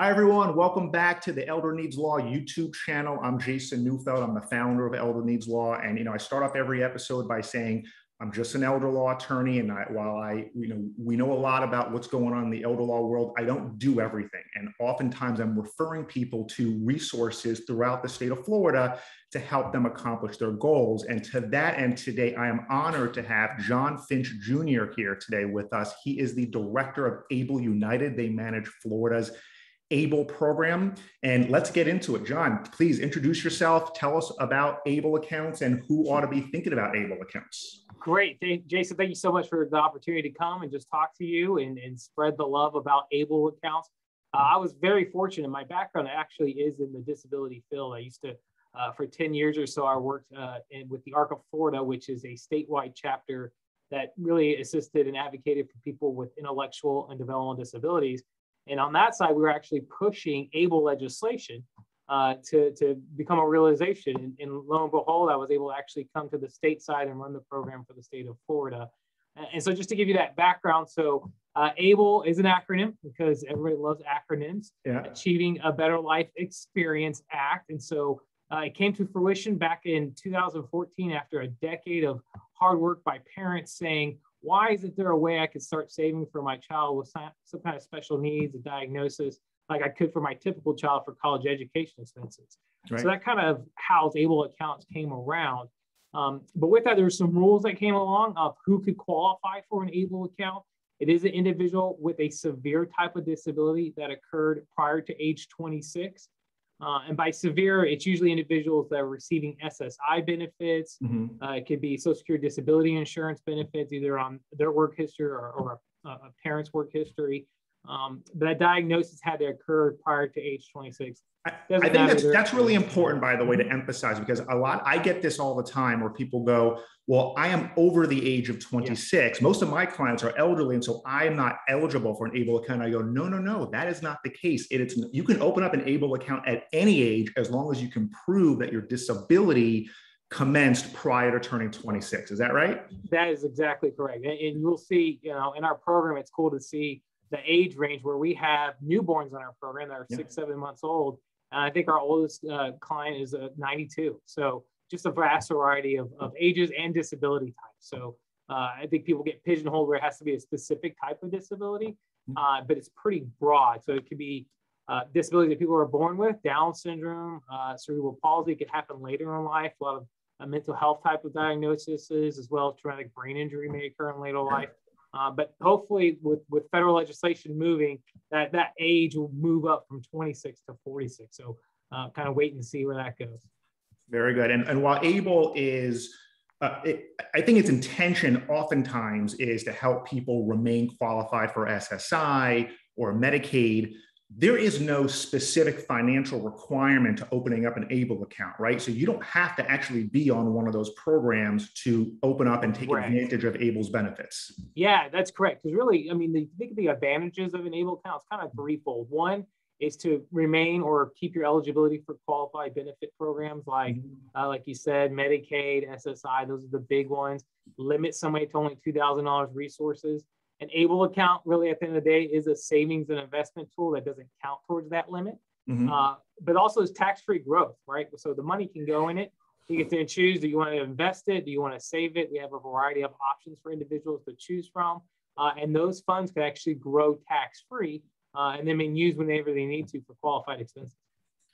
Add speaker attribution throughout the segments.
Speaker 1: Hi, everyone. Welcome back to the Elder Needs Law YouTube channel. I'm Jason Neufeld. I'm the founder of Elder Needs Law. And, you know, I start off every episode by saying I'm just an elder law attorney. And I, while I, you know, we know a lot about what's going on in the elder law world, I don't do everything. And oftentimes I'm referring people to resources throughout the state of Florida to help them accomplish their goals. And to that end, today, I am honored to have John Finch Jr. here today with us. He is the director of Able United. They manage Florida's ABLE program. And let's get into it. John, please introduce yourself. Tell us about ABLE accounts and who ought to be thinking about ABLE accounts.
Speaker 2: Great. Jason, thank you so much for the opportunity to come and just talk to you and, and spread the love about ABLE accounts. Uh, I was very fortunate. My background actually is in the disability field. I used to, uh, for 10 years or so, I worked uh, in, with the ARC of Florida, which is a statewide chapter that really assisted and advocated for people with intellectual and developmental disabilities. And on that side, we were actually pushing ABLE legislation uh, to, to become a realization. And, and, lo and behold, I was able to actually come to the state side and run the program for the state of Florida. And, so just to give you that background, so uh, ABLE is an acronym because everybody loves acronyms, yeah. Achieving a Better Life Experience Act. And so uh, it came to fruition back in 2014 after a decade of hard work by parents saying, why isn't there a way I could start saving for my child with some, kind of special needs, a diagnosis, like I could for my typical child for college education expenses? Right. So that kind of how able accounts came around. Um, but with that, there's some rules that came along of who could qualify for an able account. It is an individual with a severe type of disability that occurred prior to age 26. Uh, and by severe, it's usually individuals that are receiving SSI benefits. Mm-hmm. Uh, it could be Social Security disability insurance benefits, either on their work history or, or a, a, parent's work history. Um, that diagnosis had to occur prior to age 26.
Speaker 1: I, I think that's, that's really important, by the way, to emphasize because a lot, I get this all the time where people go, well, I am over the age of 26. Yeah. Most of my clients are elderly, and so I am not eligible for an ABLE account. I go, no, no, no, that is not the case. It, it's you can open up an ABLE account at any age as long as you can prove that your disability commenced prior to turning 26. Is that right?
Speaker 2: That is exactly correct. And, and you'll see, you know, in our program, it's cool to see the age range where we have newborns on our program that are yeah. six, seven months old. And I think our oldest uh, client is uh, 92. So just a vast variety of, of ages and disability types. So uh, I think people get pigeonholed where it has to be a specific type of disability, mm-hmm. uh, but it's pretty broad. So it could be uh, disabilities that people are born with, Down syndrome, uh, cerebral palsy could happen later in life. A lot of mental health type of diagnoses, as well as traumatic brain injury may occur in later life. Uh, but hopefully, with, with federal legislation moving, that that age will move up from 26 to 46. So, kind of wait and see where that goes.
Speaker 1: Very good. And, and while ABLE is, uh, it, I think its intention oftentimes is to help people remain qualified for SSI or Medicaid. There is no specific financial requirement to opening up an ABLE account, right? So you don't have to actually be on one of those programs to open up and take advantage of ABLE's benefits.
Speaker 2: Yeah, that's correct. Because really, I mean, the, think the advantages of an ABLE account is kind of threefold. One, is to remain or keep your eligibility for qualified benefit programs like mm-hmm. uh, like you said medicaid ssi those are the big ones limit somebody to only $2000 resources an able account really at the end of the day is a savings and investment tool that doesn't count towards that limit. Mm-hmm. uh, but also is tax-free growth right? So the money can go in it. You get to choose do you want to invest it? Do you want to save it? We have a variety of options for individuals to choose from. Uh, and those funds can actually grow tax-free uh, and then being used whenever they need to for qualified expenses.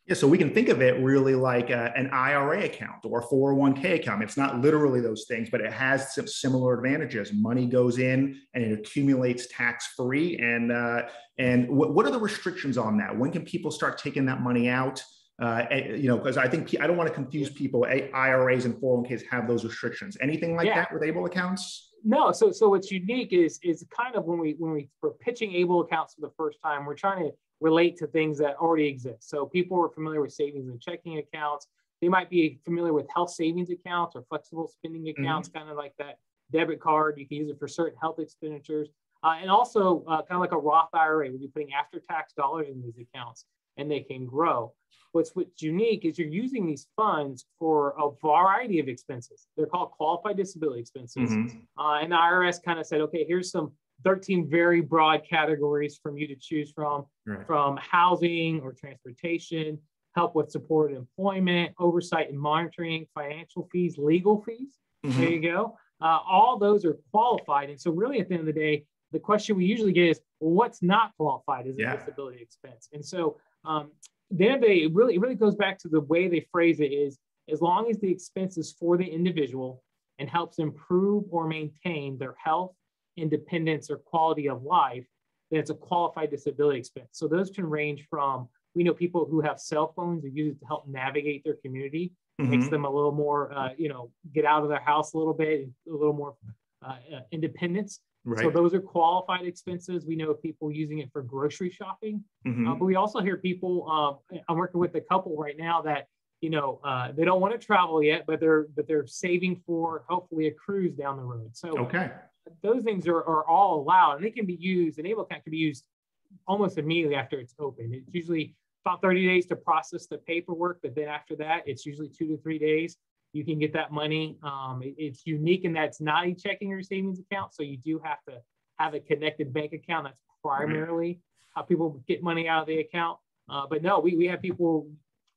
Speaker 1: Yeah, so we can think of it really like a, uh, an IRA account or a 401k account. It's not literally those things, but it has some similar advantages. Money goes in and it accumulates tax free. And uh, and what, what are the restrictions on that? When can people start taking that money out? Uh, you know, because I think I don't want to confuse people. IRAs and 401ks have those restrictions. Anything like yeah. that with able accounts?
Speaker 2: no so so what's unique is is kind of when we when we were pitching able accounts for the first time we're trying to relate to things that already exist so people are familiar with savings and checking accounts they might be familiar with health savings accounts or flexible spending mm-hmm. accounts mm-hmm. kind of like that debit card you can use it for certain health expenditures uh, and also uh, kind of like a roth ira where you're putting after tax dollars in these accounts and they can grow What's, what's unique is you're using these funds for a variety of expenses. They're called qualified disability expenses. Mm-hmm. Uh, and the IRS kind of said, okay, here's some 13 very broad categories from you to choose from, right. from housing or transportation, help with supported employment, oversight and monitoring, financial fees, legal fees. Mm-hmm. There you go. Uh, all those are qualified. And so, really, at the end of the day, the question we usually get is, well, what's not qualified as a yeah. disability expense? And so, um, then they really it really goes back to the way they phrase it is as long as the expense is for the individual and helps improve or maintain their health, independence, or quality of life, then it's a qualified disability expense. So those can range from we know people who have cell phones who use it to help navigate their community, mm-hmm. makes them a little more, uh, you know, get out of their house a little bit, a little more uh, uh, independence. Right. So those are qualified expenses. We know people using it for grocery shopping, mm-hmm. uh, but we also hear people. Uh, I'm working with a couple right now that you know uh, they don't want to travel yet, but they're but they're saving for hopefully a cruise down the road. So
Speaker 1: okay,
Speaker 2: those things are, are all allowed, and they can be used. An able account can be used almost immediately after it's open. It's usually about 30 days to process the paperwork, but then after that, it's usually two to three days. You can get that money. Um, it, it's unique in that it's not a checking or savings account, so you do have to have a connected bank account. That's primarily how people get money out of the account. Uh, but no, we, we have people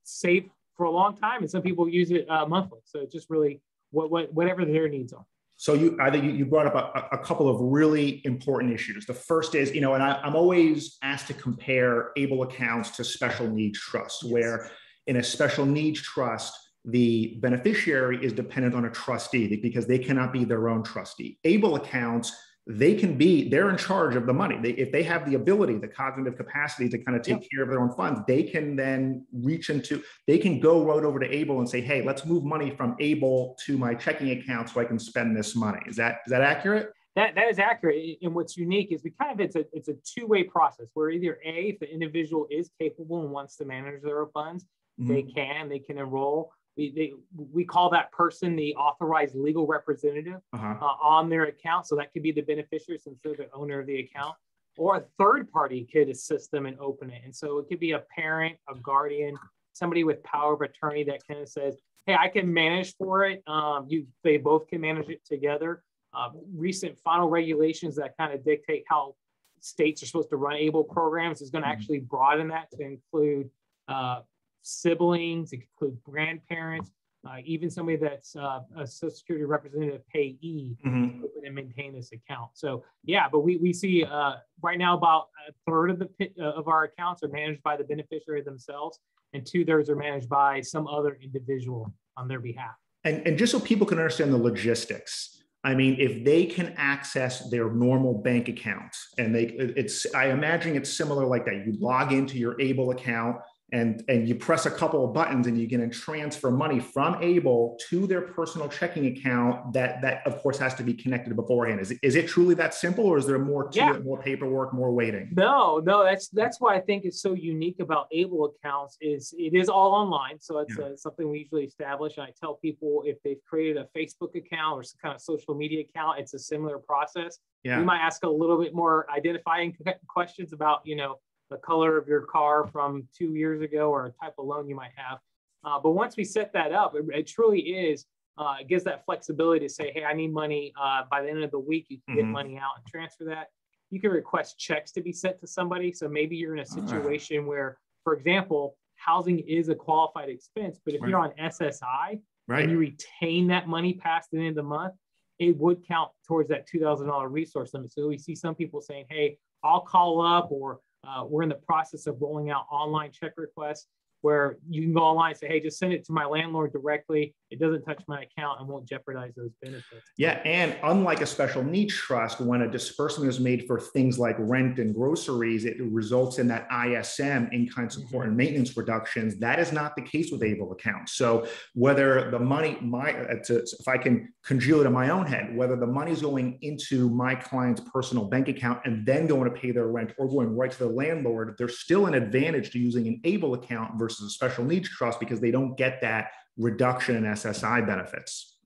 Speaker 2: save for a long time, and some people use it uh, monthly. So just really what, what whatever their needs are.
Speaker 1: So you, I think you brought up a, a, couple of really important issues. The first is, you know, and I, am always asked to compare able accounts to special needs trusts, yes. where in a special needs trust, the beneficiary is dependent on a trustee because they cannot be their own trustee. Able accounts they can be they're in charge of the money. They, if they have the ability the cognitive capacity to kind of take yeah. care of their own funds they can then reach into they can go right over to able and say hey let's move money from able to my checking account so i can spend this money. Is that is that accurate?
Speaker 2: That, that is accurate. And what's unique is we kind of it's a it's a two-way process. Where either a if the individual is capable and wants to manage their own funds mm-hmm. they can they can enroll we, they, we call that person the authorized legal representative uh-huh. uh, on their account. So that could be the beneficiary since they're the owner of the account, or a third party could assist them and open it. And so it could be a parent, a guardian, somebody with power of attorney that kind of says, "Hey, I can manage for it. Um, you, they both can manage it together." Uh, recent final regulations that kind of dictate how states are supposed to run able programs is going to mm-hmm. actually broaden that to include uh, siblings, it could include grandparents, uh, even somebody that's uh, a Social Security representative payee mm-hmm. and maintain this account. So yeah, but we, we see uh, right now about a third of the uh, of our accounts are managed by the beneficiary themselves, and two thirds are managed by some other individual on their behalf.
Speaker 1: And, and just so people can understand the logistics, I mean, if they can access their normal bank account and they, it's, I imagine it's similar like that. You log into your ABLE account, and and you press a couple of buttons and you can transfer money from able to their personal checking account that that of course has to be connected beforehand is it, is it truly that simple or is there more to yeah. it more paperwork more waiting
Speaker 2: no no that's that's why i think it's so unique about able accounts is it is all online so it's yeah. uh, something we usually establish and i tell people if they've created a facebook account or some kind of social media account it's a similar process yeah. we might ask a little bit more identifying questions about you know the color of your car from two years ago or a type of loan you might have. Uh, but once we set that up, it, it truly is, uh, it gives that flexibility to say, hey, I need money uh, by the end of the week. You can mm-hmm. get money out and transfer that. You can request checks to be sent to somebody. So maybe you're in a situation where, for example, housing is a qualified expense, but if right. you're on SSI right. and you retain that money past the end of the month, it would count towards that $2,000 resource limit. So we see some people saying, hey, I'll call up or uh, we're in the process of rolling out online check requests where you can go online and say, hey, just send it to my landlord directly. It doesn't touch my account and won't jeopardize those benefits.
Speaker 1: Yeah. And unlike a special needs trust, when a disbursement is made for things like rent and groceries, it results in that ISM, in kind support mm-hmm. and maintenance reductions. That is not the case with ABLE accounts. So whether the money, my, uh, to, if I can congeal it in my own head, whether the money is going into my client's personal bank account and then going to pay their rent or going right to the landlord, there's still an advantage to using an ABLE account versus a special needs trust because they don't get that reduction in SSI benefits.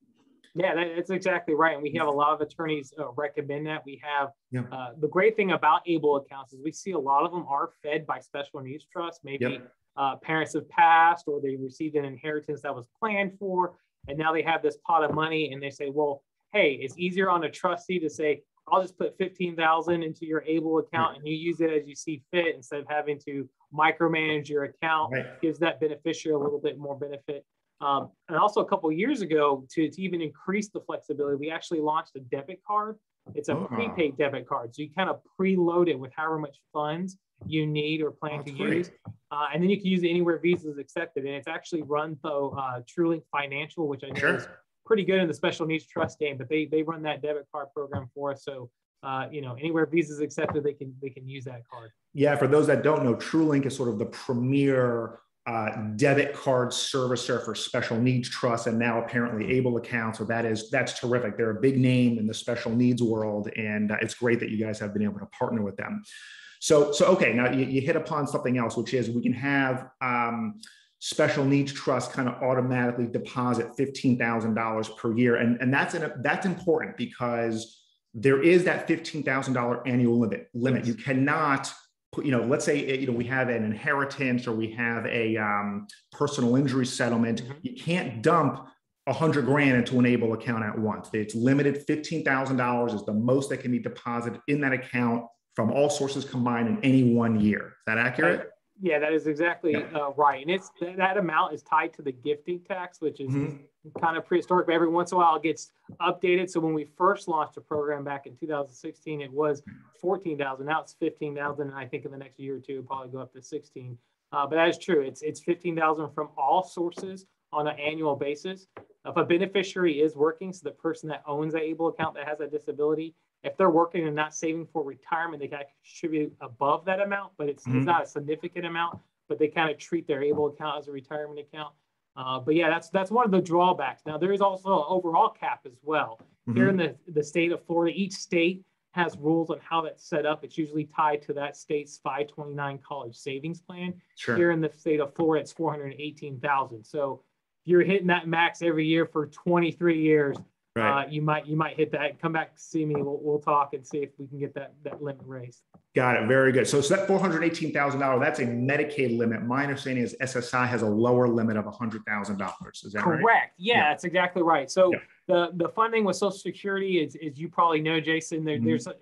Speaker 2: Yeah, that's exactly right. And we have a lot of attorneys uh, recommend that. We have yep. uh, the great thing about able accounts is we see a lot of them are fed by special needs trusts. Maybe yep. uh, parents have passed or they received an inheritance that was planned for, and now they have this pot of money and they say, well, hey, it's easier on a trustee to say, I'll just put 15,000 into your able account and you use it as you see fit instead of having to micromanage your account right. gives that beneficiary a little bit more benefit. Um, and also a couple years ago to, to even increase the flexibility, we actually launched a debit card. It's a uh-huh. prepaid debit card. So you kind of preload it with however much funds you need or plan That's to great. use. Uh, and then you can use it anywhere Visa is accepted. And it's actually run through uh, TrueLink Financial, which I know sure. is pretty good in the special needs trust game, but they, they run that debit card program for us. So uh, you know, anywhere Visa is accepted, they can they can use that card.
Speaker 1: Yeah, for those that don't know, TrueLink is sort of the premier uh, debit card servicer for special needs trusts and now apparently able accounts. So that is that's terrific. They're a big name in the special needs world and uh, it's great that you guys have been able to partner with them. So so okay now you, you hit upon something else which is we can have um, special needs trust kind of automatically deposit $15000 per year. And, and that's an, that's important because there is that $15000 annual limit limit you cannot you know, let's say you know we have an inheritance or we have a um, personal injury settlement. Mm-hmm. You can't dump a hundred grand into an able account at once. It's limited. Fifteen thousand dollars is the most that can be deposited in that account from all sources combined in any one year. Is that accurate?
Speaker 2: Yeah, that is exactly yeah. uh, right. And it's that amount is tied to the gifting tax, which is mm-hmm. kind of prehistoric, but every once in a while it gets updated. So when we first launched the program back in 2016, it was 14,000. Now it's 15,000. And I think in the next year or two, it'll probably go up to 16. Uh, but that is true. It's, it's 15,000 from all sources on an annual basis. If a beneficiary is working, so the person that owns that able account that has a disability, if they're working and not saving for retirement, they can contribute above that amount, but it's, mm-hmm. it's not a significant amount. But they kind of treat their able account as a retirement account. Uh, but yeah, that's that's one of the drawbacks. Now there is also an overall cap as well. Mm-hmm. Here in the the state of Florida, each state has rules on how that's set up. It's usually tied to that state's 529 college savings plan. Sure. Here in the state of Florida, it's 418,000. So you're hitting that max every year for 23 years, Right. Uh, you might you might hit that. Come back see me. We'll, we'll talk and see if we can get that that limit raised.
Speaker 1: Got it. Very good. So, so that four hundred eighteen thousand dollars. That's a Medicaid limit. My understanding is SSI has a lower limit of hundred thousand dollars. Is that
Speaker 2: correct?
Speaker 1: Right?
Speaker 2: Yeah, yeah, that's exactly right. So yeah. the the funding with Social Security is, as you probably know, Jason. There, mm-hmm. There's uh,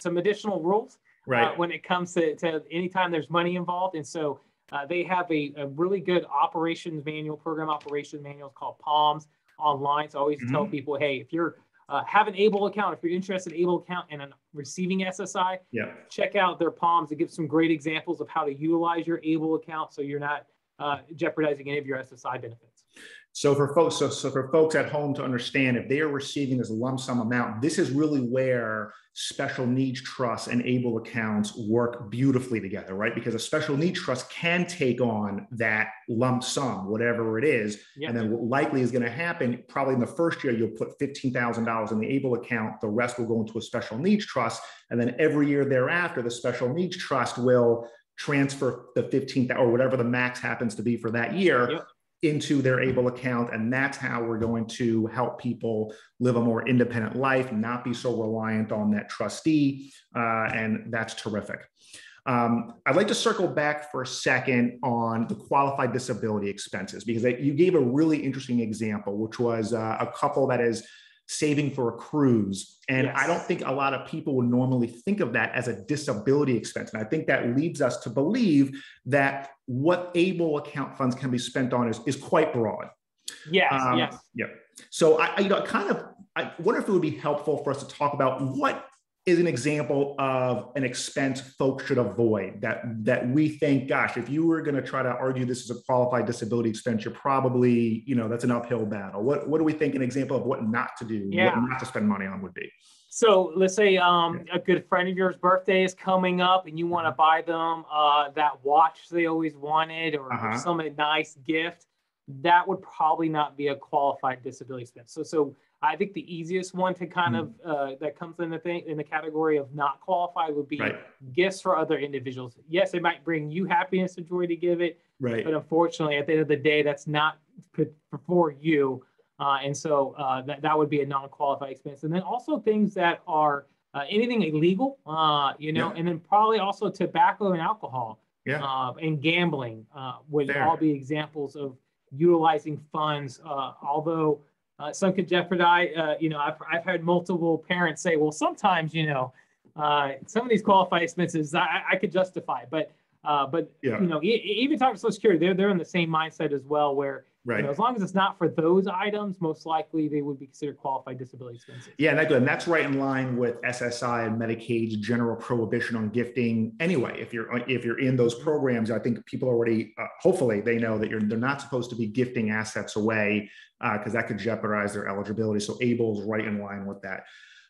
Speaker 2: some additional rules uh, right. Uh, when it comes to, to anytime there's money involved, and so. Uh, they have a, a really good operations manual, program operations manual called POMS online. So I always mm-hmm. tell people, hey, if you're uh, have an able account, if you're interested in able account and receiving SSI, yeah. check out their POMS. It gives some great examples of how to utilize your able account so you're not uh, jeopardizing any of your SSI benefits.
Speaker 1: So for folks, so, so for folks at home to understand, if they are receiving this lump sum amount, this is really where special needs trusts and able accounts work beautifully together, right? Because a special needs trust can take on that lump sum, whatever it is, yep. and then what likely is going to happen, probably in the first year, you'll put fifteen thousand dollars in the able account, the rest will go into a special needs trust, and then every year thereafter, the special needs trust will transfer the 15th or whatever the max happens to be for that year yep into their able account and that's how we're going to help people live a more independent life not be so reliant on that trustee uh, and that's terrific. Um, i'd like to circle back for a second on the qualified disability expenses because you gave a really interesting example which was uh, a couple that is saving for a cruise. And yes. I don't think a lot of people would normally think of that as a disability expense. And I think that leads us to believe that what able account funds can be spent on is, is quite broad.
Speaker 2: Yes, um, yes.
Speaker 1: Yeah. So I, I, you know, kind of, I wonder if it would be helpful for us to talk about what is an example of an expense folks should avoid that that we think gosh if you were going to try to argue this is a qualified disability expense you're probably you know that's an uphill battle what what do we think an example of what not to do yeah. what not to spend money on would be
Speaker 2: so let's say um, a good friend of yours birthday is coming up and you want to mm-hmm. buy them uh, that watch they always wanted or, uh-huh. or some nice gift that would probably not be a qualified disability expense so so I think the easiest one to kind mm. of uh, that comes in the thing in the category of not qualified would be right. gifts for other individuals. Yes, it might bring you happiness and joy to give it, right? But unfortunately, at the end of the day, that's not for you, uh, and so uh, that that would be a non-qualified expense. And then also things that are uh, anything illegal, uh, you know, yeah. and then probably also tobacco and alcohol, yeah, uh, and gambling would Fair. all be examples of utilizing funds. although uh, some could jeopardize. Uh, you know, I've I've had multiple parents say, well, sometimes you know, uh, some of these qualified expenses I, I could justify, but uh, but yeah. you know, e- even talking to Social Security, they're they're in the same mindset as well, where Right. You know, as long as it's not for those items, most likely they would be considered qualified disability expenses.
Speaker 1: Yeah, and, that, and that's right in line with SSI and Medicaid's general prohibition on gifting. Anyway, if you're if you're in those programs, I think people already uh, hopefully they know that you're they're not supposed to be gifting assets away because uh, that could jeopardize their eligibility. So ABLE is right in line with that.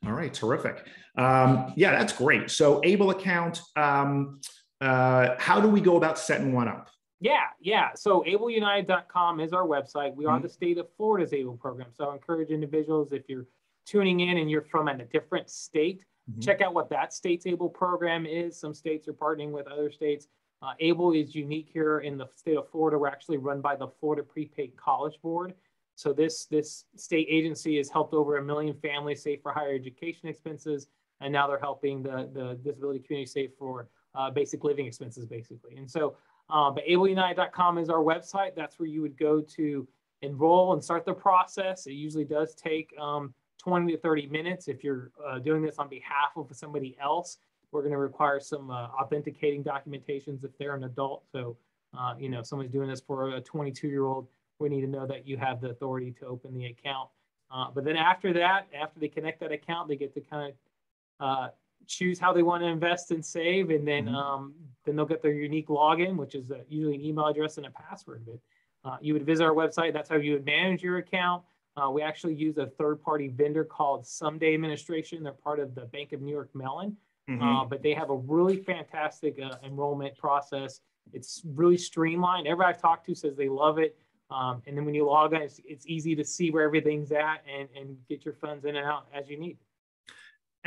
Speaker 1: All right, terrific. Um, yeah, that's great. So ABLE account. Um, uh, how do we go about setting one up?
Speaker 2: Yeah, yeah. So ableunited.com is our website. We are mm-hmm. the state of Florida's ABLE program. So I encourage individuals, if you're tuning in and you're from a different state, mm-hmm. check out what that state's ABLE program is. Some states are partnering with other states. Uh, ABLE is unique here in the state of Florida. We're actually run by the Florida Prepaid College Board. So this this state agency has helped over a million families save for higher education expenses, and now they're helping the the disability community save for uh, basic living expenses, basically. And so uh, but ableunited.com is our website. That's where you would go to enroll and start the process. It usually does take um, 20 to 30 minutes. If you're uh, doing this on behalf of somebody else, we're going to require some uh, authenticating documentations if they're an adult. So, uh, you know, someone's doing this for a 22 year old, we need to know that you have the authority to open the account. Uh, but then after that, after they connect that account, they get to kind of uh, choose how they want to invest and save, and then mm-hmm. um, then they'll get their unique login, which is a, usually an email address and a password. But uh, you would visit our website. That's how you would manage your account. Uh, we actually use a third-party vendor called Sumday Administration. They're part of the Bank of New York Mellon, mm-hmm. uh, but they have a really fantastic uh, enrollment process. It's really streamlined. Everybody I've talked to says they love it. Um, and then when you log in, it's, it's, easy to see where everything's at and, and get your funds in and out as you need.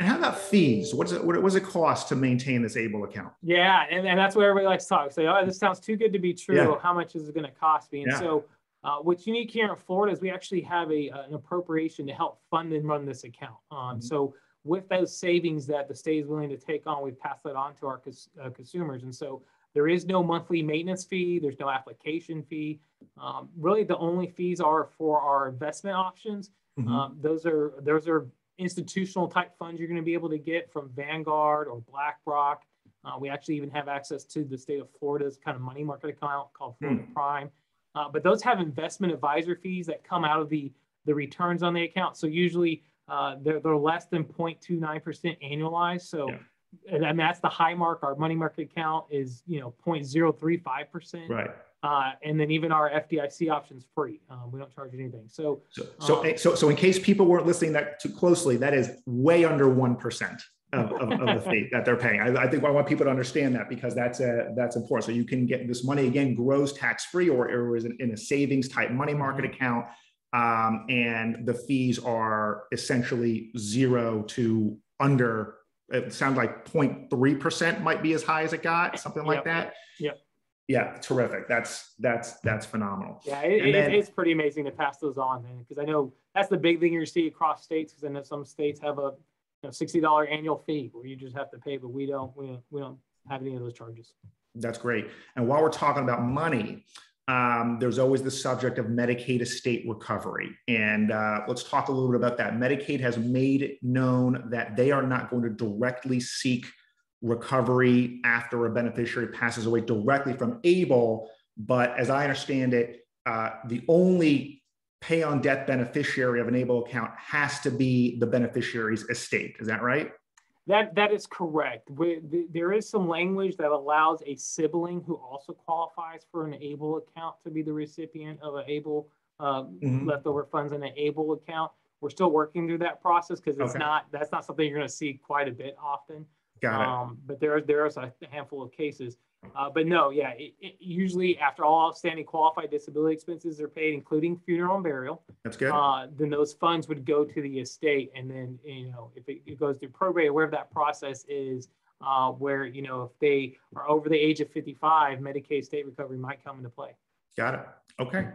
Speaker 1: And how about fees? What's it, what it cost to maintain this ABLE account?
Speaker 2: Yeah, and, and that's what everybody likes to talk. Say, oh, this sounds too good to be true. Yeah. How much is it going to cost me? And yeah. so, uh, what's unique here in Florida is we actually have a an appropriation to help fund and run this account. Um, mm-hmm. So, with those savings that the state is willing to take on, we pass that on to our cons- uh, consumers. And so, there is no monthly maintenance fee. There's no application fee. Um, really, the only fees are for our investment options. Mm-hmm. Um, those are those are institutional type funds you're going to be able to get from Vanguard or BlackRock. Uh, we actually even have access to the state of Florida's kind of money market account called Florida mm. Prime. Uh, but those have investment advisor fees that come out of the, the returns on the account. So usually uh, they're, they're less than 0.29% annualized. So yeah. and that's the high mark. Our money market account is, you know, 0.035%.
Speaker 1: Right.
Speaker 2: Uh, and then even our FDIC options free. Um, we don't charge anything. So,
Speaker 1: so, so, um, so, so, in case people weren't listening that too closely, that is way under one percent of, of, of, the fee that they're paying. I, I, think I want people to understand that because that's a, that's important. So you can get this money again grows tax free, or, or is in a savings type money market mm-hmm. account, um, and the fees are essentially zero to under. It sounds like 0.3 percent might be as high as it got, something like
Speaker 2: yep.
Speaker 1: that.
Speaker 2: Yep
Speaker 1: yeah, terrific. That's that's that's phenomenal.
Speaker 2: Yeah, it, then, it's pretty amazing to pass those on, because I know that's the big thing you see across states. Because I know some states have a you know, sixty dollar annual fee where you just have to pay, but we don't. We don't, we don't have any of those charges.
Speaker 1: That's great. And while we're talking about money, um, there's always the subject of Medicaid estate recovery. And uh, let's talk a little bit about that. Medicaid has made it known that they are not going to directly seek recovery after a beneficiary passes away directly from ABLE. But as I understand it, uh, the only pay on death beneficiary of an ABLE account has to be the beneficiary's estate. Is that right?
Speaker 2: That that is correct. We, there is some language that allows a sibling who also qualifies for an ABLE account to be the recipient of an ABLE uh, mm-hmm. leftover funds in an ABLE account. We're still working through that process because it's okay. not that's not something you're going to see quite a bit often.
Speaker 1: Got it. Um,
Speaker 2: but there, there is a handful of cases. Uh, but no, yeah, it, it, usually after all outstanding qualified disability expenses are paid, including funeral and burial,
Speaker 1: that's good.
Speaker 2: Uh, then those funds would go to the estate, and then you know if it, it goes through probate, wherever that process is, uh, where you know if they are over the age of 55, Medicaid state recovery might come into play.
Speaker 1: Got it. Okay,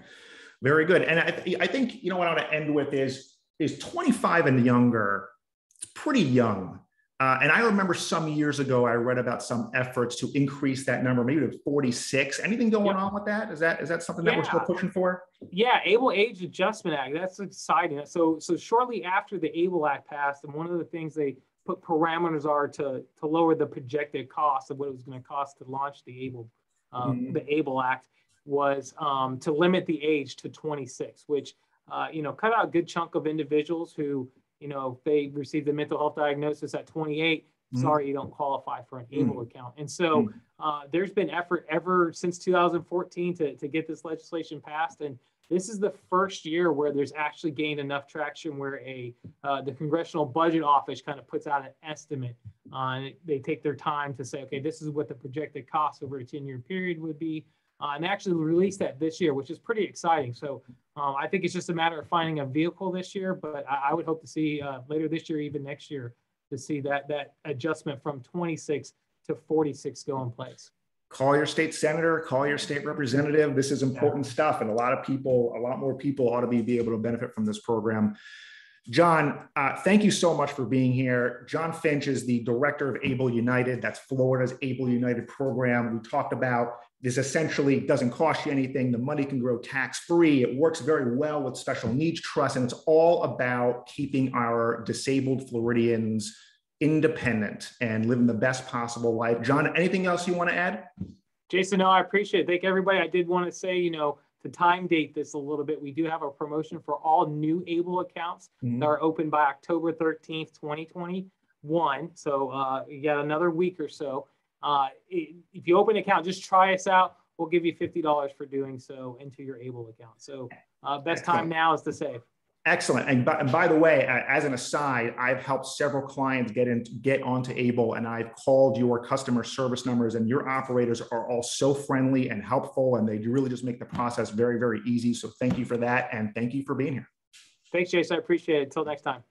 Speaker 1: very good. And I, I think you know what I want to end with is is 25 and younger. It's pretty young Uh, and I remember some years ago, I read about some efforts to increase that number, maybe to 46. Anything going yep. on with that? Is that is that something that we're still pushing for?
Speaker 2: Yeah, Able Age Adjustment Act. That's exciting. So so shortly after the Able Act passed, and one of the things they put parameters are to to lower the projected cost of what it was going to cost to launch the Able um, mm-hmm. the Able Act was um, to limit the age to 26, which uh, you know cut out a good chunk of individuals who you know, if they received a mental health diagnosis at 28, mm-hmm. sorry, you don't qualify for an ABLE mm-hmm. account. And so mm-hmm. uh, there's been effort ever since 2014 to, to get this legislation passed. And this is the first year where there's actually gained enough traction where a uh, the Congressional Budget Office kind of puts out an estimate. Uh, they take their time to say, okay, this is what the projected cost over a 10 year period would be uh, and actually released that this year, which is pretty exciting. So um, I think it's just a matter of finding a vehicle this year, but I, I would hope to see uh, later this year, even next year, to see that that adjustment from 26 to 46 go in place.
Speaker 1: Call your state senator, call your state representative. This is important yeah. stuff, and a lot of people, a lot more people ought to be, be able to benefit from this program. John, uh, thank you so much for being here. John Finch is the director of Able United. That's Florida's Able United program. We talked about this essentially doesn't cost you anything. The money can grow tax free. It works very well with special needs trusts, and it's all about keeping our disabled Floridians independent and living the best possible life. John, anything else you want to add?
Speaker 2: Jason, no, I appreciate it. Thank everybody. I did want to say, you know, to time date this a little bit, we do have a promotion for all new ABLE accounts mm-hmm. that are open by October 13th, 2021. So uh, you got another week or so. Uh, if you open an account, just try us out. We'll give you $50 for doing so into your ABLE account. So uh, best Excellent. time now is to save.
Speaker 1: Excellent. And by, and by, the way, as an aside, I've helped several clients get in, get onto Able, and I've called your customer service numbers, and your operators are all so friendly and helpful, and they really just make the process very, very easy. So thank you for that, and thank you for being here.
Speaker 2: Thanks, Jason. I appreciate it. Until next time.